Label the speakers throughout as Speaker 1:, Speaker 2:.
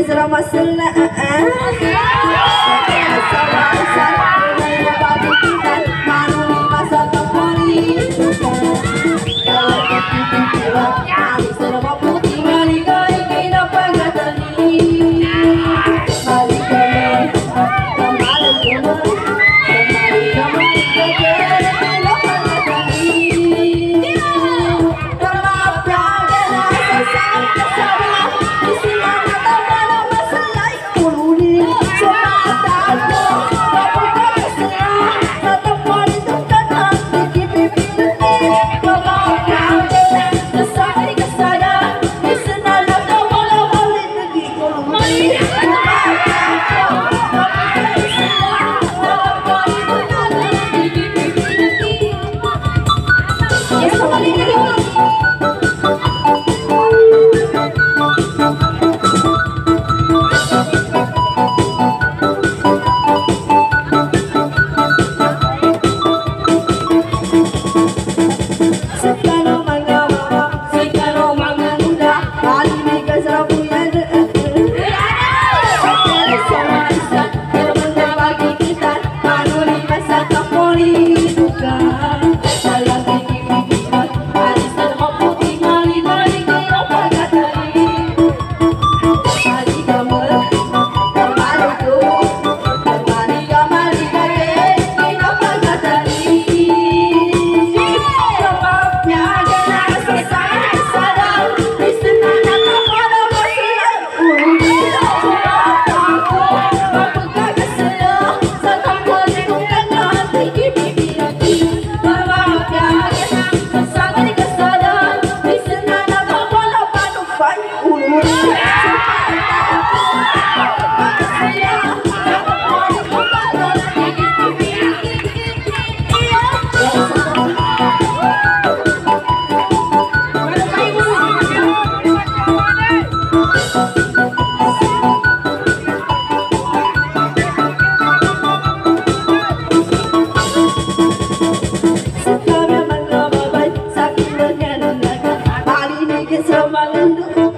Speaker 1: is Ramasallah.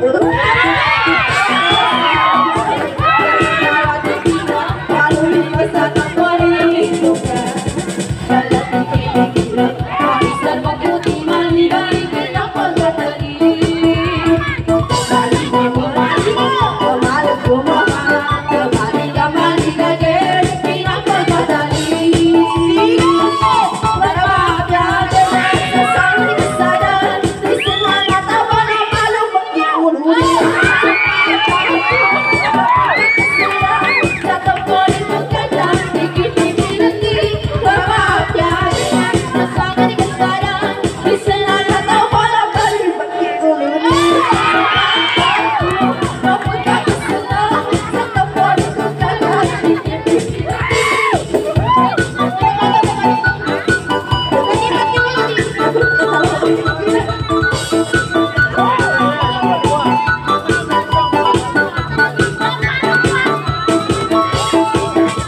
Speaker 1: Uh -huh.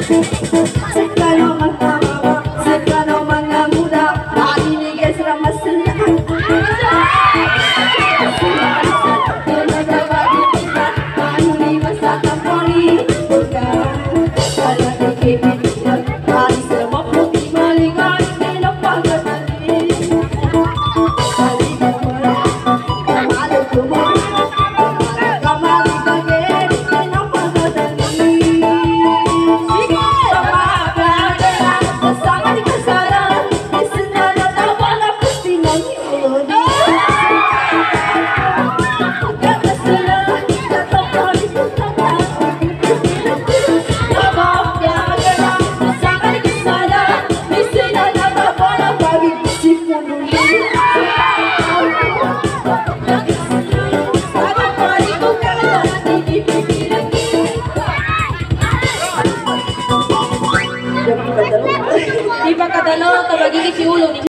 Speaker 1: Thank you.